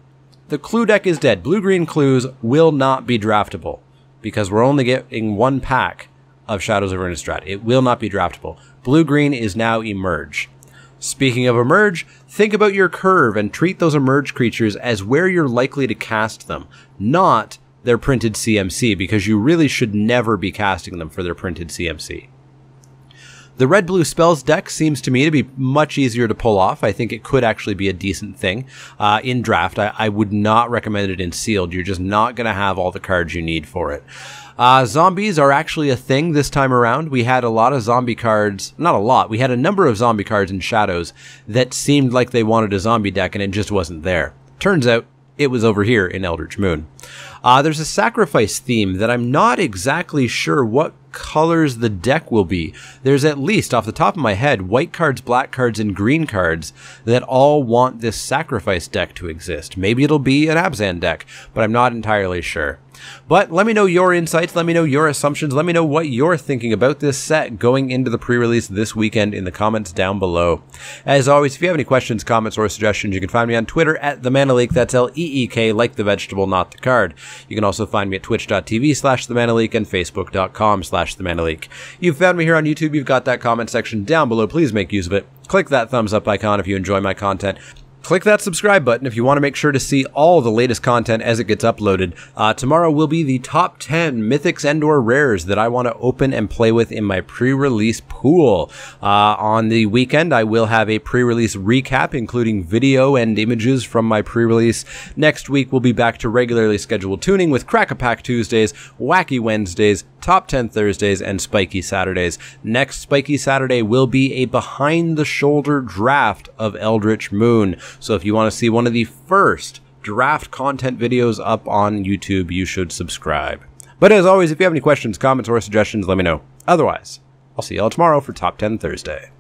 The Clue deck is dead. Blue-green clues will not be draftable, because we're only getting one pack of Shadows of Innistrad. It will not be draftable. Blue green is now emerge. Speaking of emerge, think about your curve and treat those emerge creatures as where you're likely to cast them, not their printed CMC, because you really should never be casting them for their printed CMC. The red blue spells deck seems to me to be much easier to pull off. I think it could actually be a decent thing uh, in draft. I, I, would not recommend it in sealed. You're just not going to have all the cards you need for it. Uh, zombies are actually a thing this time around. We had a lot of zombie cards, not a lot, we had a number of zombie cards in Shadows that seemed like they wanted a zombie deck and it just wasn't there. Turns out it was over here in Eldritch Moon. Uh, there's a sacrifice theme that I'm not exactly sure what colors the deck will be. There's at least, off the top of my head, white cards, black cards, and green cards that all want this sacrifice deck to exist. Maybe it'll be an Abzan deck, but I'm not entirely sure. But let me know your insights, let me know your assumptions, let me know what you're thinking about this set going into the pre-release this weekend in the comments down below. As always, if you have any questions, comments, or suggestions, you can find me on Twitter at the Mana Leek. That's L-E-E-K, like the vegetable, not the card. You can also find me at twitch.tv slash the Mana Leek and facebook.com slash the Mana Leek. You've found me here on YouTube, you've got that comment section down below. Please make use of it. Click that thumbs up icon if you enjoy my content. Click that subscribe button if you want to make sure to see all the latest content as it gets uploaded. Uh, tomorrow will be the top 10 mythics and or rares that I want to open and play with in my pre-release pool. Uh, on the weekend, I will have a pre-release recap, including video and images from my pre-release. Next week, we'll be back to regularly scheduled tuning with Crack-a-Pack Tuesdays, Wacky Wednesdays, Top 10 Thursdays, and Spiky Saturdays. Next Spiky Saturday will be a behind the shoulder draft of Eldritch Moon. So if you want to see one of the first draft content videos up on YouTube, you should subscribe. But as always, if you have any questions, comments, or suggestions, let me know. Otherwise, I'll see y'all tomorrow for Top 10 Thursday.